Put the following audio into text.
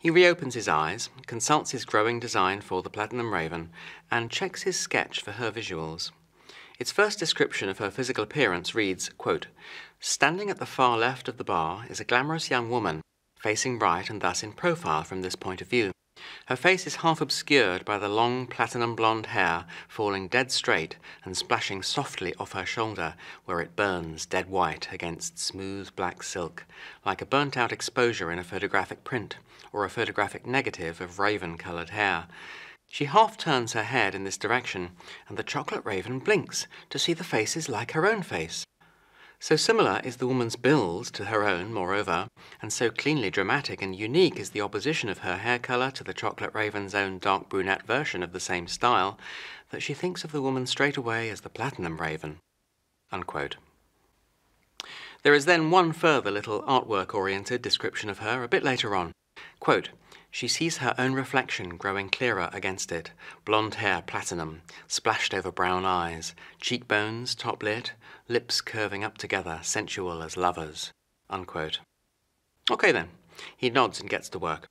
He reopens his eyes, consults his growing design for the Platinum Raven, and checks his sketch for her visuals. Its first description of her physical appearance reads, quote, Standing at the far left of the bar is a glamorous young woman, facing right and thus in profile from this point of view. Her face is half obscured by the long platinum blonde hair falling dead straight and splashing softly off her shoulder, where it burns dead white against smooth black silk, like a burnt out exposure in a photographic print, or a photographic negative of raven coloured hair. She half turns her head in this direction, and the chocolate raven blinks to see the face is like her own face. So similar is the woman's build to her own, moreover, and so cleanly dramatic and unique is the opposition of her hair colour to the chocolate raven's own dark brunette version of the same style, that she thinks of the woman straight away as the platinum raven. Unquote. There is then one further little artwork oriented description of her a bit later on. Quote, she sees her own reflection growing clearer against it, blonde hair platinum, splashed over brown eyes, cheekbones top lit, lips curving up together, sensual as lovers. Unquote. Okay then. He nods and gets to work.